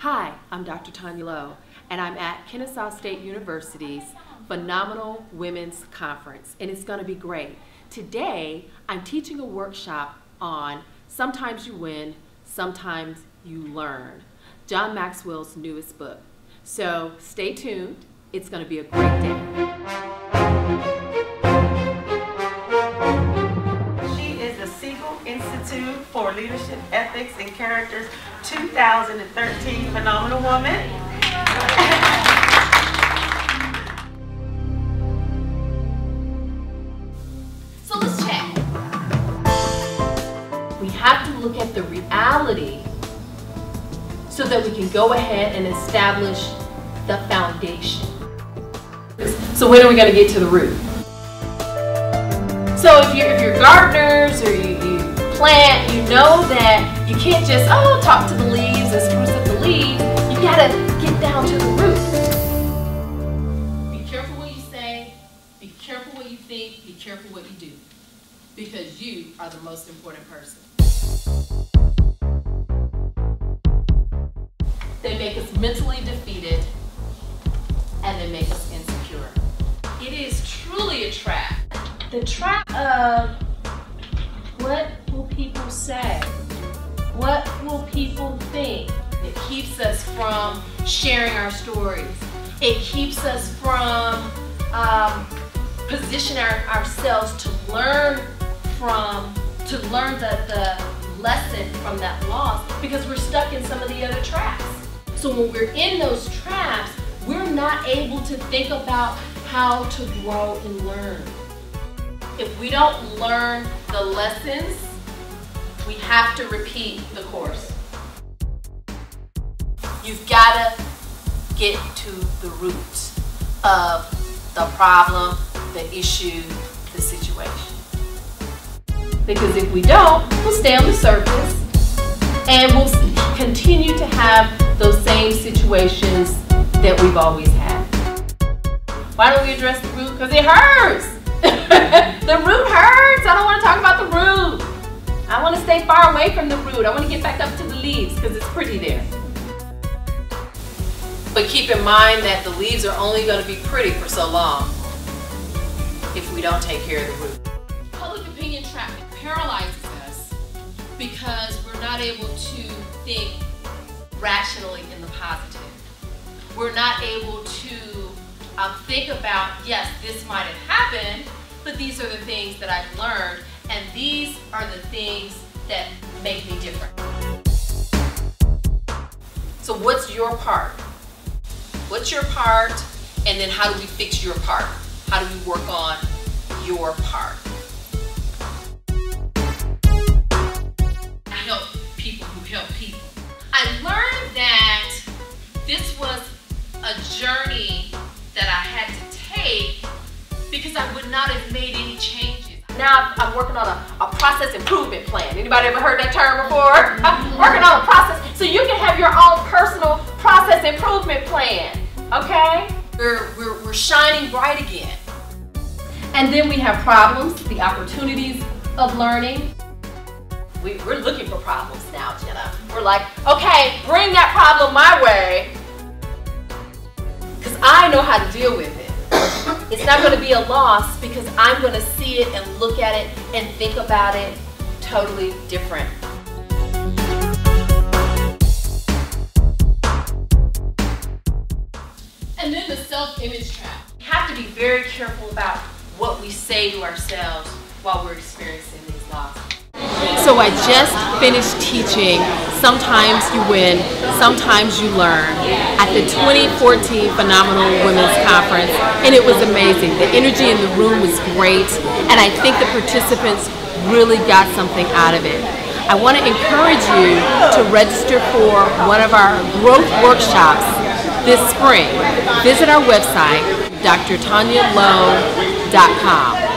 Hi, I'm Dr. Taunya Lowe, and I'm at Kennesaw State University's Phenomenal Women's Conference, and it's going to be great. Today, I'm teaching a workshop on Sometimes You Win, Sometimes You Learn, John Maxwell's newest book. So stay tuned. It's going to be a great day. Institute for Leadership, Ethics, and Characters 2013 Phenomenal Woman. So let's check. We have to look at the reality so that we can go ahead and establish the foundation. So when are we going to get to the root? So if you're, if you're you, you plant, you know that you can't just, oh, talk to the leaves and spruce up the leaves. You got to get down to the root. Be careful what you say, be careful what you think, be careful what you do. Because you are the most important person. They make us mentally defeated and they make us insecure. It is truly a trap. The trap of what will people say? What will people think? It keeps us from sharing our stories. It keeps us from um, position our, ourselves to learn from, to learn the, the lesson from that loss because we're stuck in some of the other traps. So when we're in those traps, we're not able to think about how to grow and learn. If we don't learn the lessons, we have to repeat the course. You've got to get to the root of the problem, the issue, the situation. Because if we don't, we'll stay on the surface and we'll continue to have those same situations that we've always had. Why don't we address the root? Because it hurts. the root hurts. I don't want to talk about the root. I want to stay far away from the root. I want to get back up to the leaves because it's pretty there. But keep in mind that the leaves are only going to be pretty for so long if we don't take care of the root. Public opinion trap paralyzes us because we're not able to think rationally in the positive. We're not able to um, think about, yes, this might have happened, but these are the things that I've learned, and these are the things that make me different. So what's your part? What's your part? And then how do we fix your part? How do we work on your part? I help people who help people. I learned that this was a journey that I had to take because I would not have made any changes. Now I'm working on a, a process improvement plan. Anybody ever heard that term before? Working on a process so you can have your own personal process improvement plan. Okay? We're, we're, we're shining bright again. And then we have problems, the opportunities of learning. We, we're looking for problems now, Jenna. We're like, okay, bring that problem my way because I know how to deal with it. It's not going to be a loss because I'm going to see it and look at it and think about it totally different. And then the self-image trap. We have to be very careful about what we say to ourselves while we're experiencing these losses. So I just finished teaching Sometimes You Win, Sometimes You Learn at the 2014 Phenomenal Women's Conference and it was amazing. The energy in the room was great and I think the participants really got something out of it. I want to encourage you to register for one of our growth workshops this spring. Visit our website, drtaunyalowe.com.